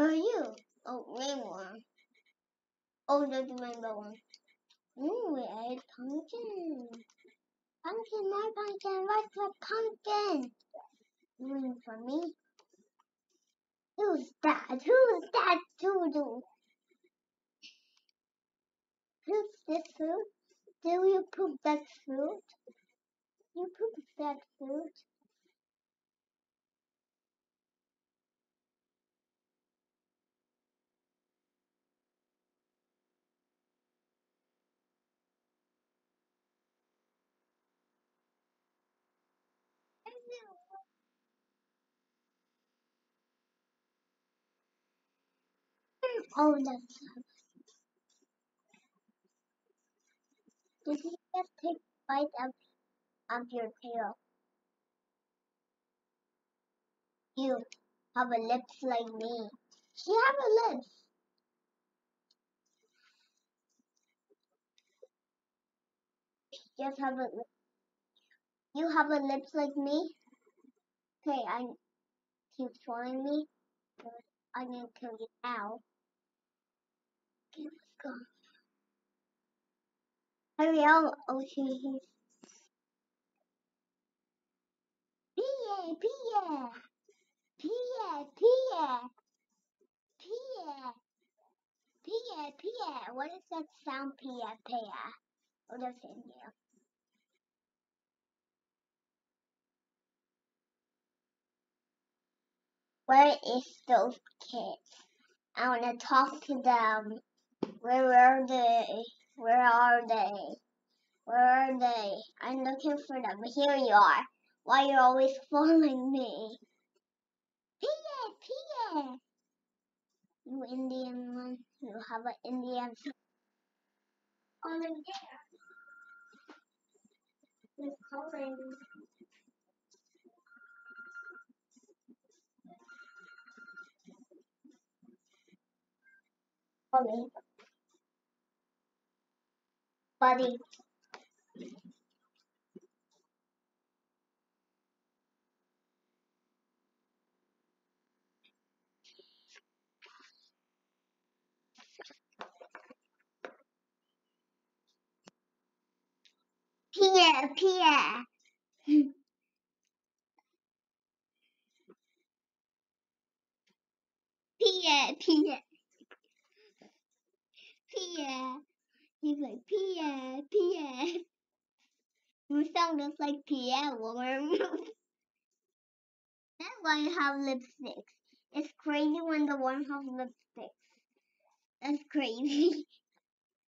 Who are you? Oh, rainbow. Oh, there's the rainbow one. Ooh, it's pumpkin. Pumpkin, more pumpkin. What's the pumpkin? Waiting for me. Who's that? Who's that doodle? Who's this fruit? Do you poop that fruit? You poop that fruit? Oh, that's Did you just take a bite of, of your tail? You have a lips like me. She have a lips. Just have a. You have a lips like me. Okay, I keep swallowing me. I'm gonna kill you now. Hurry up, oh he's Pia, Pia, Pia, Pia, Pia, Pia, Pia. What is that sound, Pia, Pia? Oh, that's in here. Where is those kids? I want to talk to them. Where are they? Where are they? Where are they? I'm looking for them. Here you are. Why you're always following me? Pia, Pia. You Indian one. You have an Indian. Oh, there. Calling. Buddy. Buddy. Pia, Pia. Pia, Pia. Pia. He's like, Pia, Pia. You sound just like Pia, woman. That's why you have lipsticks. It's crazy when the one has lipsticks. That's crazy.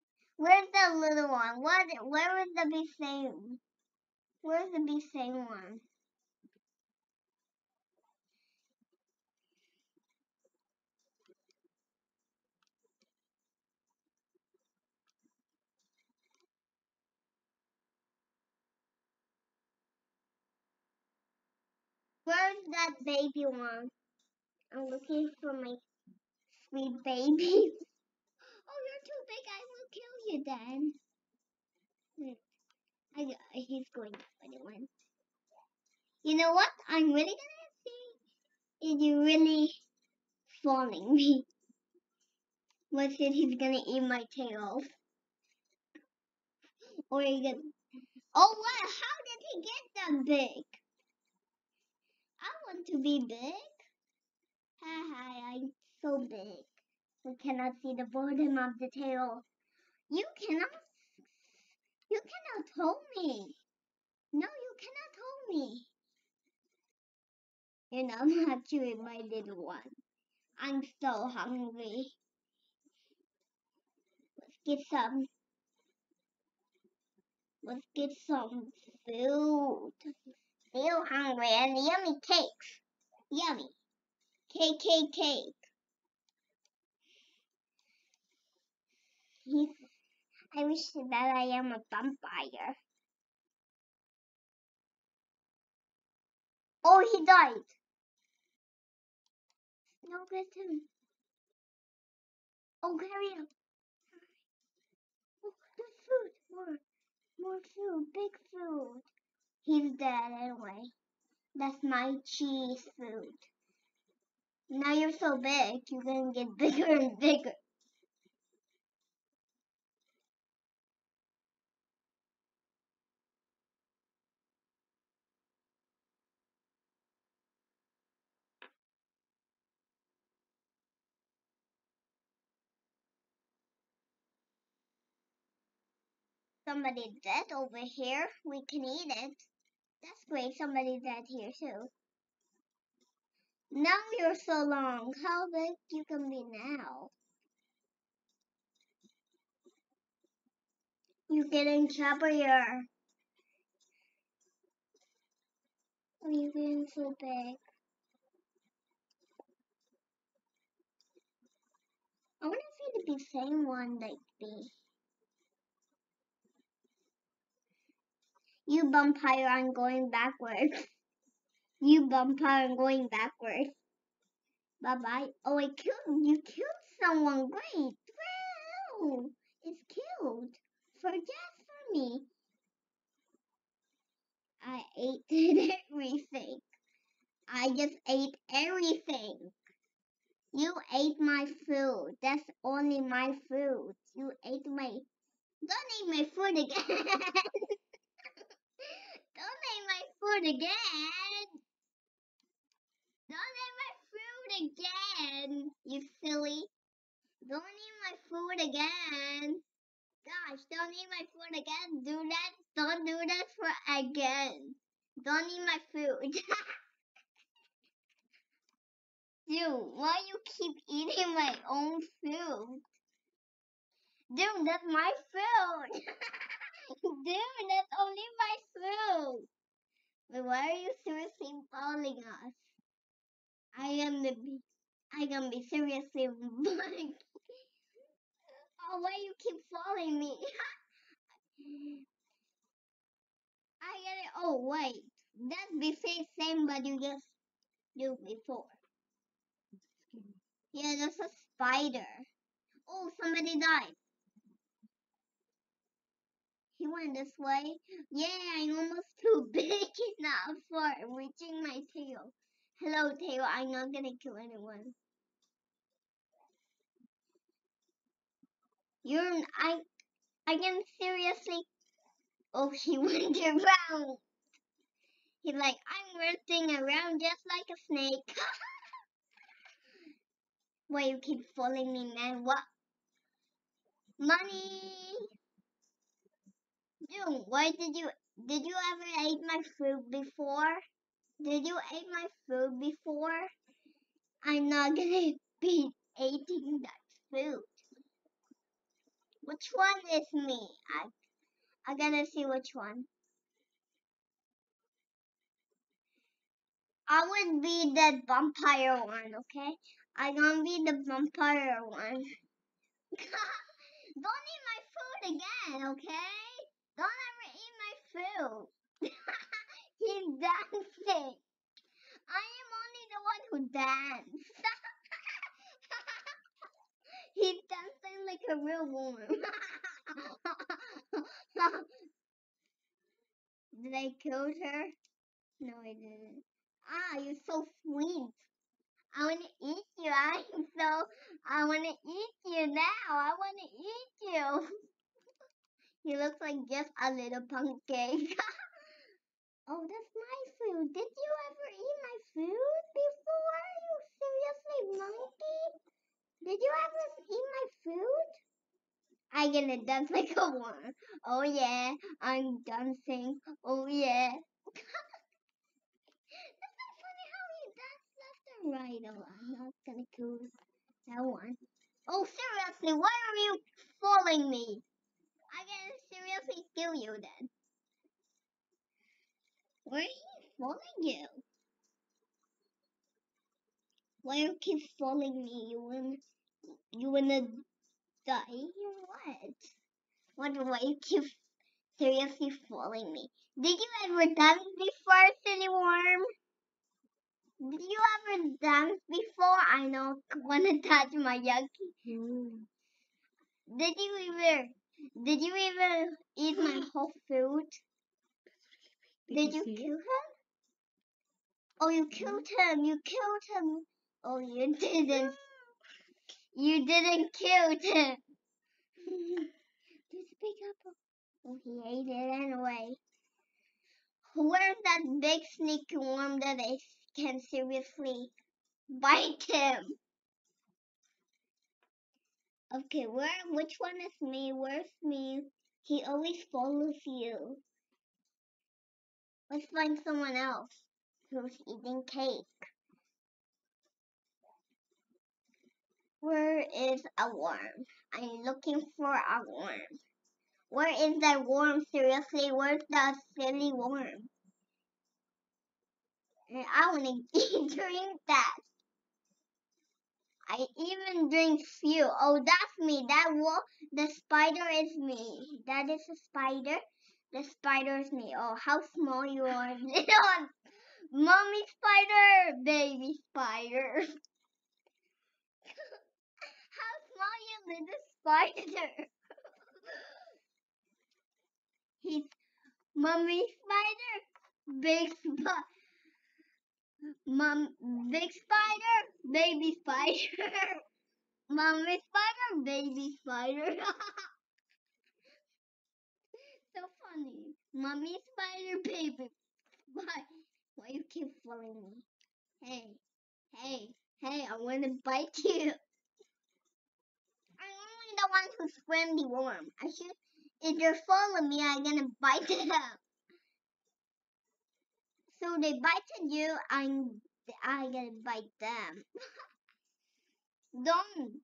Where's the little one? What? Where is the big same? Where's the big same one? Where's that baby one? I'm looking for my sweet baby. oh, you're too big. I will kill you then. Hmm. I, he's going to one. You know what? I'm really gonna see. Is you really falling me? What's it? He's gonna eat my tail. Or he gonna. Oh, what? How did he get that big? Want to be big. Hi, I'm so big. I cannot see the bottom of the tail. You cannot, you cannot hold me. No, you cannot hold me. And I'm actually my little one. I'm so hungry. Let's get some. Let's get some food. Still hungry and yummy cakes. Yummy. Cake, cake, cake. I wish that I am a vampire. Oh, he died. No, get him. Oh, carry him. Oh, there's food. More, more food. Big food. He's dead anyway. That's my cheese food. Now you're so big, you're gonna get bigger and bigger. Somebody dead over here. We can eat it. That's great. Somebody dead here too. Now you're so long. How big you can be now? You're getting chubbier. Are you're getting so big. I want to see the same one like me. You vampire, I'm going backwards. You vampire, I'm going backwards. Bye bye. Oh, I killed you. Killed someone. Great. Wow. It's killed for just for me. I ate everything. I just ate everything. You ate my food. That's only my food. You ate my. Don't eat my food again. Food again. Don't eat my food again, you silly. Don't eat my food again. Gosh, don't eat my food again. Do that. Don't do that for again. Don't eat my food. Dude, why you keep eating my own food? Dude, that's my food. Dude, that's only my why are you seriously following us? I am the I am be seriously like Oh why you keep following me? I get it oh wait. That's the same but you just do before. Yeah, that's a spider. Oh somebody died. He went this way. Yeah, I'm almost too big enough for reaching my tail. Hello, tail. I'm not gonna kill anyone. You're I I can seriously Oh he went around. He's like, I'm rooting around just like a snake. Why you keep following me, man? What? Money! Dude, why did you did you ever eat my food before? Did you eat my food before? I'm not gonna be eating that food. Which one is me? I I gotta see which one. I would be the vampire one, okay? I'm gonna be the vampire one. Don't eat my food again, okay? Don't ever food. He's dancing. I am only the one who dances. He's dancing like a real woman. Did I kill her? No, I didn't. Ah, you're so sweet. I want to eat you. I'm so. I want to eat you now. I want to eat you. He looks like just a little pancake. Oh, that's my food. Did you ever eat my food before? You seriously monkey? Did you ever eat my food? I'm gonna dance like a one. Oh yeah, I'm dancing. Oh yeah. that's so funny how dance left and right. Oh, I'm not gonna kill that one. Oh seriously, why are you following me? Seriously kill you then. Where are you following you? Why you keep following me? You wanna, you wanna die or what? What? Why you keep seriously following me? Did you ever dance before, Silly Worm? Did you ever dance before? I know. Wanna touch my yucky? Mm. Did you ever? Did you even eat my whole food? Did you kill him? Oh, you mm-hmm. killed him. You killed him. Oh, you didn't. You didn't kill him. There's a big apple. Oh, he ate it anyway. Where's that big sneaky worm that I can seriously bite him? Okay, where? Which one is me? Where's me? He always follows you. Let's find someone else who's eating cake. Where is a worm? I'm looking for a worm. Where is that worm? Seriously, where's that silly worm? I want to drink that. I even drink few. Oh, that's me. That wall, the spider is me. That is a spider. The spider is me. Oh, how small you are, little mommy spider, baby spider. how small you little spider. He's mommy spider, big spider. Mom, big spider, baby spider. Mommy spider, baby spider. so funny. Mommy spider, baby. Why? Why you keep following me? Hey, hey, hey! I want to bite you. I'm only the one who's friendly worm. I should. If you follow me, I'm gonna bite them. So they bited you, and I gonna bite them. don't,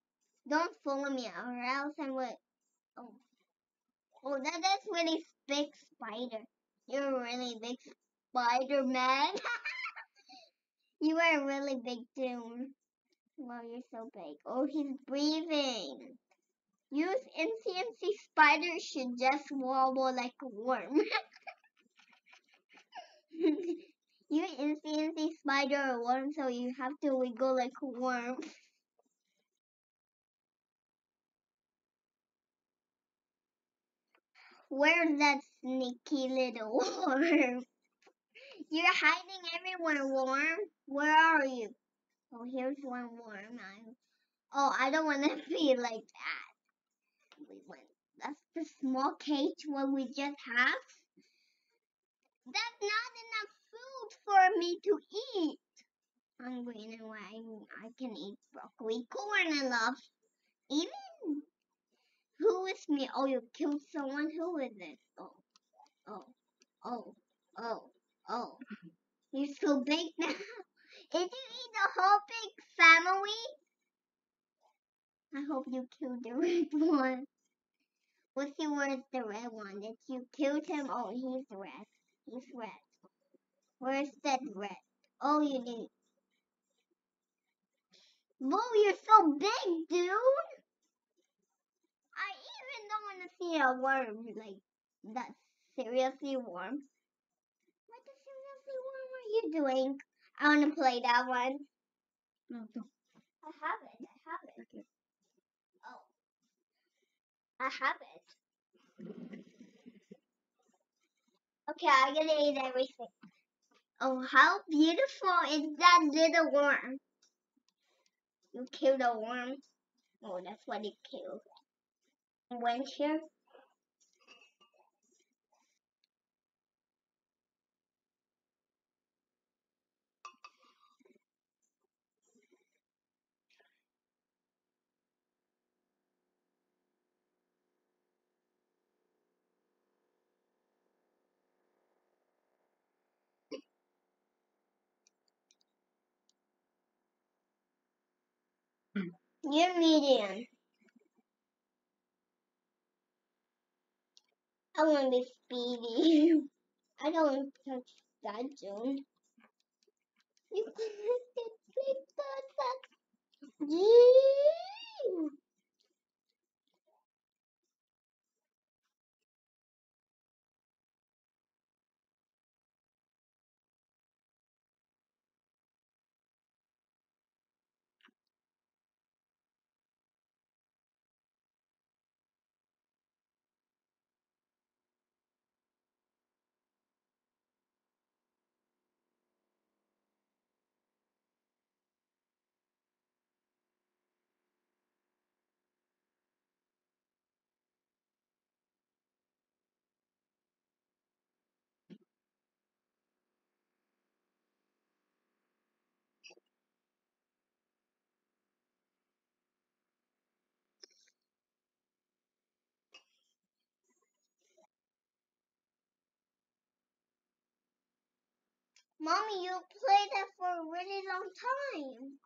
don't follow me, or else I will. Oh, oh, that is really big spider. You're a really big spider man. you are really big too. Wow, you're so big. Oh, he's breathing. Use NCNC spider should just wobble like a worm. you NCNC spider or worm, so you have to wiggle like a worm. Where's that sneaky little worm? You're hiding everywhere, worm. Where are you? Oh, here's one worm. I'm... Oh, I don't want to be like that. We went. That's the small cage what we just have. That's not enough food for me to eat. Hungry anyway, I, I can eat broccoli, corn, and love. Even who is me? Oh, you killed someone. Who is it? Oh, oh, oh, oh, oh. You're so big now. Did you eat the whole big family? I hope you killed the red one. Let's see where's the red one. Did you kill him? Oh, he's red. He's red. Where's that red? Oh, you did. Whoa, you're so big, dude. I even don't want to see a worm like that. Seriously warm. What the seriously warm are you doing? I want to play that one. No, no. I have it. I have it. Okay. Oh. I have it. Okay, I'm gonna eat everything. Oh, how beautiful is that little worm? You killed a worm? Oh, that's what you killed. Went here? You're medium. I want to be speedy. I don't want to touch that zone. You connected click that. Mommy, you played that for a really long time.